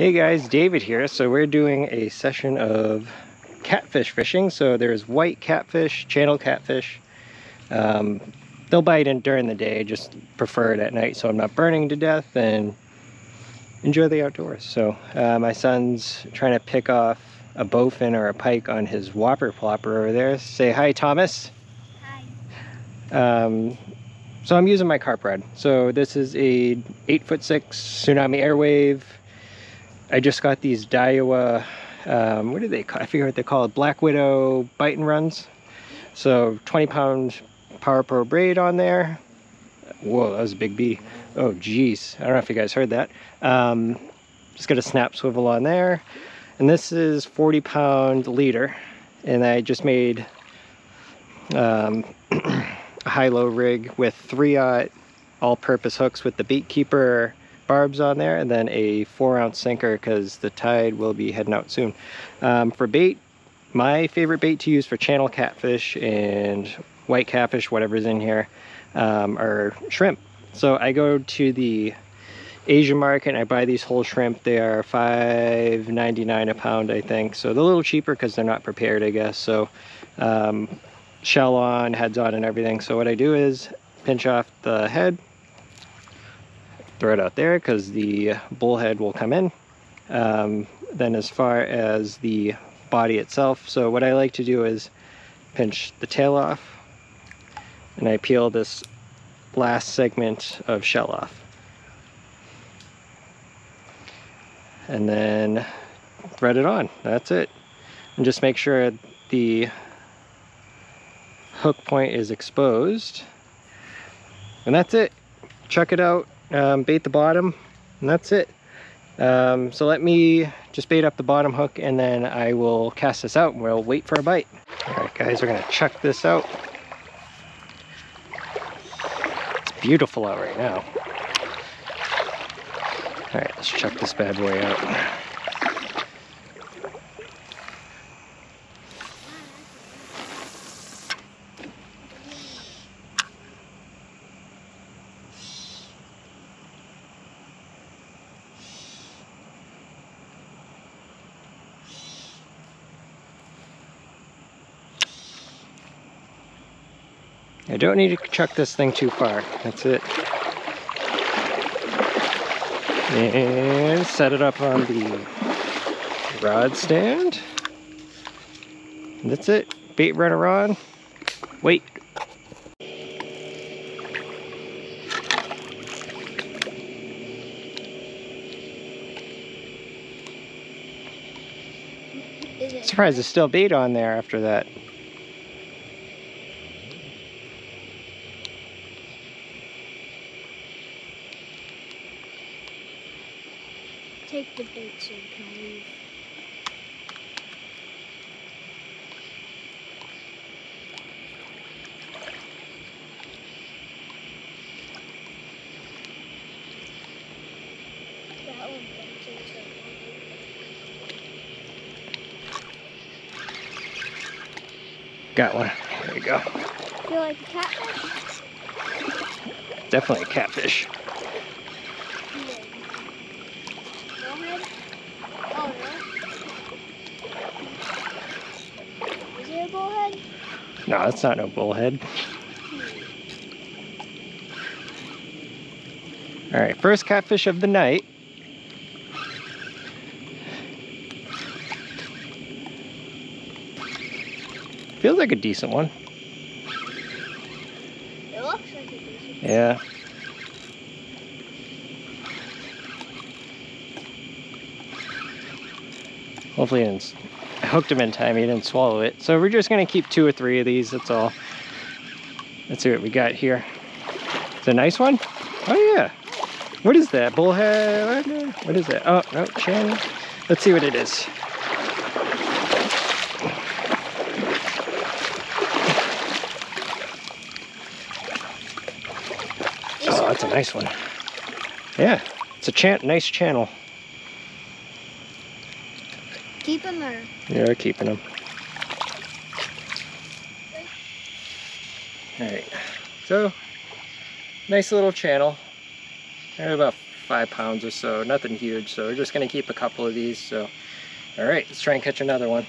Hey guys, David here. So we're doing a session of catfish fishing. So there's white catfish, channel catfish. Um, they'll bite in during the day, just prefer it at night so I'm not burning to death and enjoy the outdoors. So uh, my son's trying to pick off a bowfin or a pike on his whopper plopper over there. Say hi, Thomas. Hi. Um, so I'm using my carp rod. So this is a eight foot six Tsunami Airwave I just got these Daiwa, um, what do they call, I forget what they call it, Black Widow bite and runs. So 20 pound Power Pro braid on there. Whoa, that was a big bee. Oh geez, I don't know if you guys heard that. Um, just got a snap swivel on there. And this is 40 pound leader. And I just made um, a high-low rig with three aught all-purpose hooks with the bait keeper barbs on there and then a four ounce sinker because the tide will be heading out soon. Um, for bait, my favorite bait to use for channel catfish and white catfish, whatever's in here, um, are shrimp. So I go to the Asian market and I buy these whole shrimp. They are $5.99 a pound, I think. So they're a little cheaper because they're not prepared, I guess. So um, shell on, heads on and everything. So what I do is pinch off the head, throw it out there because the bullhead will come in. Um, then as far as the body itself, so what I like to do is pinch the tail off and I peel this last segment of shell off. And then thread it on, that's it. And just make sure the hook point is exposed. And that's it. Chuck it out um, bait the bottom, and that's it. Um, so let me just bait up the bottom hook and then I will cast this out and we'll wait for a bite. All right guys, we're gonna chuck this out. It's beautiful out right now. All right, let's chuck this bad boy out. I don't need to chuck this thing too far. That's it. And set it up on the rod stand. That's it. Bait runner on. Wait. Surprised there's still bait on there after that. Take the bait so you can leave. Got one. There you go. Feel like a catfish? Definitely a catfish. bullhead? No, that's not no bullhead. All right, first catfish of the night. Feels like a decent one. It looks like a decent one. Yeah. Hopefully it's hooked him in time, he didn't swallow it. So we're just gonna keep two or three of these, that's all. Let's see what we got here. It's a nice one? Oh yeah. What is that? Bullhead? What is that? Oh, no, chin. Let's see what it is. Oh, that's a nice one. Yeah, it's a chan nice channel. Keep them or? Yeah, we're keeping them. Alright, so nice little channel. Have about five pounds or so, nothing huge. So we're just gonna keep a couple of these. So, all right, let's try and catch another one.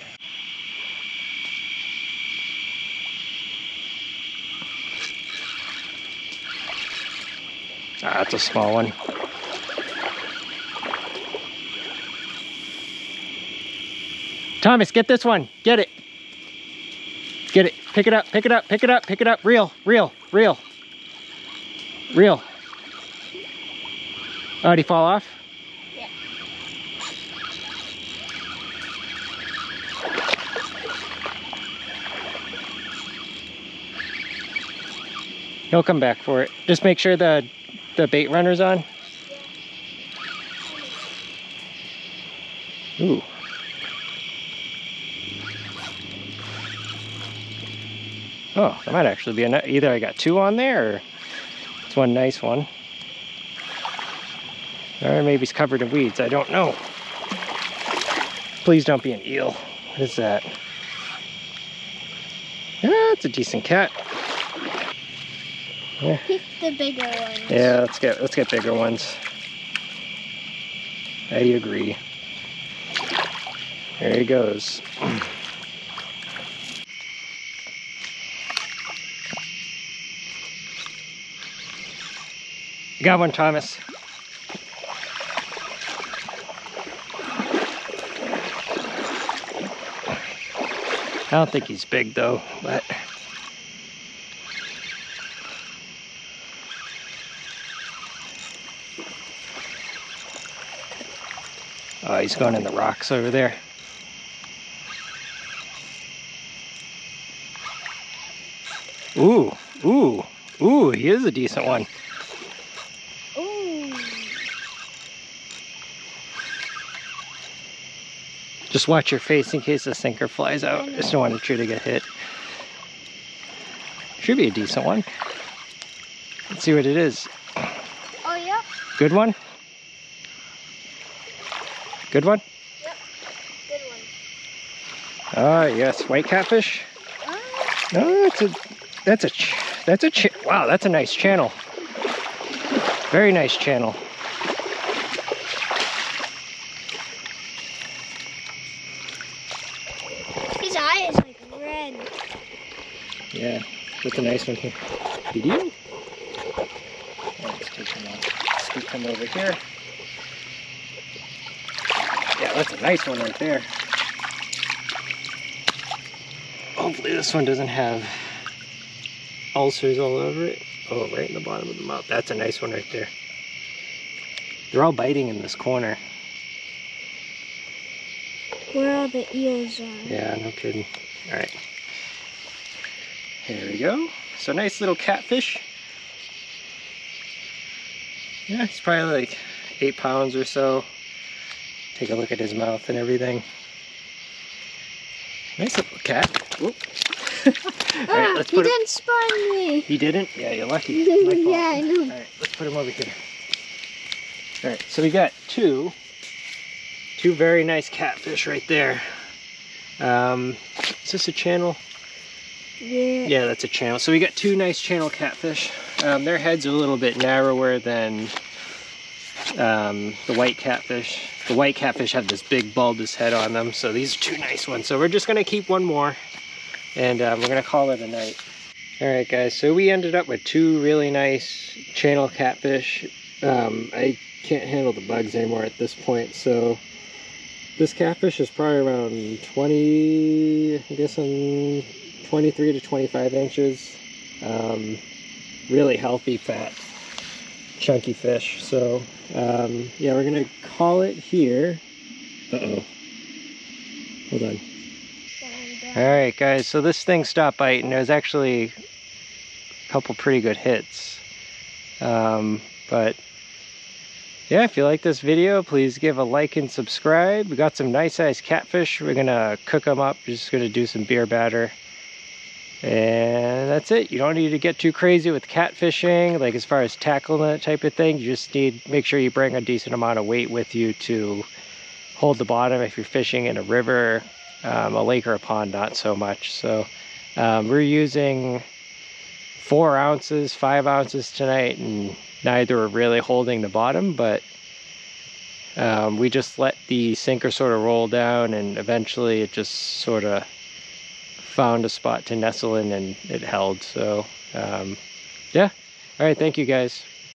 Ah, that's a small one. Thomas, get this one. Get it. Get it. Pick it up, pick it up, pick it up, pick it up. Reel, reel, reel. Reel. Oh, did he fall off? Yeah. He'll come back for it. Just make sure the the bait runner's on. Ooh. Oh, that might actually be a either I got two on there or it's one nice one. Or maybe it's covered in weeds. I don't know. Please don't be an eel. What is that? Yeah, it's a decent cat. Pick the bigger ones. Yeah, let's get let's get bigger ones. I agree. There he goes. got one, Thomas. I don't think he's big though, but Oh, he's going in the rocks over there. Ooh, ooh, ooh, he is a decent one. Just watch your face in case the sinker flies out. I just don't want you to get hit. Should be a decent one. Let's see what it is. Oh, yeah. Good one? Good one? Yep. Good one. Ah, yes, white catfish. Ah, No, that's a, that's a, ch- that's a, ch- wow, that's a nice channel. Very nice channel. his eye is like red. Yeah, that's a nice one here. Video? Let's take him off. Scoop him over here. Yeah, that's a nice one right there. Hopefully this one doesn't have ulcers all over it. Oh, right in the bottom of the mouth. That's a nice one right there. They're all biting in this corner. Where all the eels are. Yeah, no kidding. All right. Here we go. So nice little catfish. Yeah, he's probably like eight pounds or so. Take a look at his mouth and everything. Nice little cat. Whoop. All right, ah, let's he put him. didn't spawn me. He didn't? Yeah, you're lucky. Yeah, I know. All right, let's put him over here. All right, so we got two, two very nice catfish right there. Um, is this a channel? Yeah. Yeah, that's a channel. So we got two nice channel catfish. Um, their heads are a little bit narrower than um, the white catfish. The white catfish have this big bulbous head on them, so these are two nice ones. So we're just gonna keep one more, and um, we're gonna call it a night. All right, guys. So we ended up with two really nice channel catfish. Um, I can't handle the bugs anymore at this point, so this catfish is probably around 20, I guess I'm 23 to 25 inches. Um, really healthy, fat, chunky fish. So, um, yeah, we're gonna call it here. Uh-oh. Hold on. All right, guys, so this thing stopped biting. There's actually a couple pretty good hits. Um, but yeah, if you like this video, please give a like and subscribe. We got some nice sized catfish. We're gonna cook them up. We're Just gonna do some beer batter. And that's it. You don't need to get too crazy with catfishing, like as far as tackling that type of thing. You just need make sure you bring a decent amount of weight with you to hold the bottom if you're fishing in a river, um, a lake or a pond, not so much. So um, we're using four ounces, five ounces tonight, and neither are really holding the bottom, but Um, we just let the sinker sort of roll down and eventually it just sort of found a spot to nestle in and it held. So um, yeah. All right. Thank you guys.